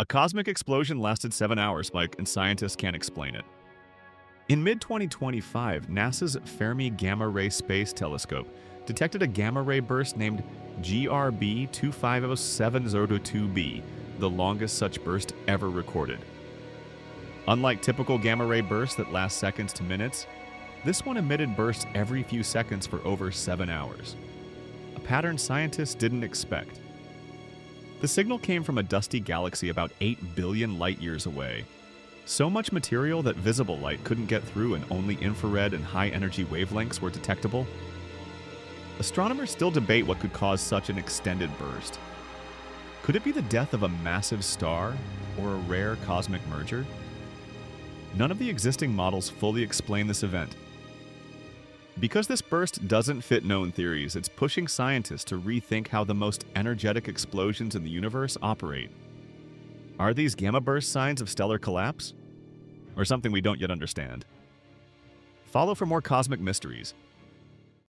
A cosmic explosion lasted seven hours, Mike, and scientists can't explain it. In mid 2025, NASA's Fermi Gamma Ray Space Telescope detected a gamma ray burst named GRB 250702b, the longest such burst ever recorded. Unlike typical gamma ray bursts that last seconds to minutes, this one emitted bursts every few seconds for over seven hours. A pattern scientists didn't expect. The signal came from a dusty galaxy about 8 billion light years away. So much material that visible light couldn't get through and only infrared and high energy wavelengths were detectable. Astronomers still debate what could cause such an extended burst. Could it be the death of a massive star or a rare cosmic merger? None of the existing models fully explain this event. Because this burst doesn't fit known theories, it's pushing scientists to rethink how the most energetic explosions in the universe operate. Are these gamma burst signs of stellar collapse? Or something we don't yet understand? Follow for more cosmic mysteries